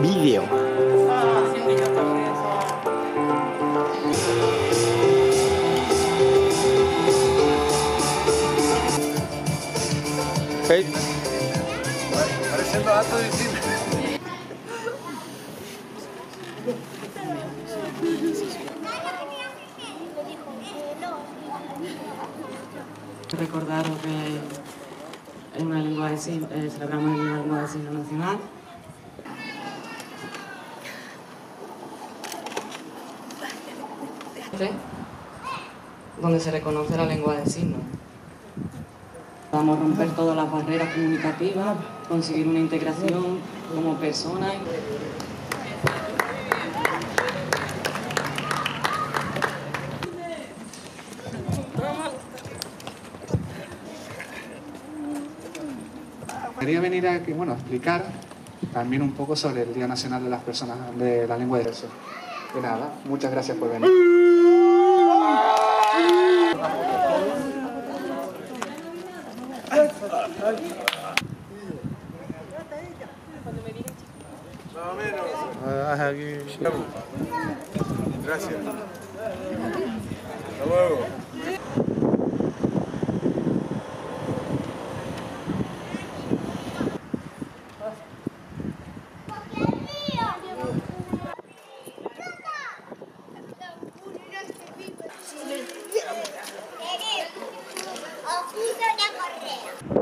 Video. Hey. Pareciendo gato de cine. Recordar que en una lengua de signos, eh, celebramos en una lengua de signos nacional. donde se reconoce la lengua de signos. Vamos a romper todas las barreras comunicativas, conseguir una integración como personas. Quería venir a, bueno, a explicar también un poco sobre el Día Nacional de las Personas de la Lengua de Eso. De nada, muchas gracias por venir. Ah, gracias. dollar.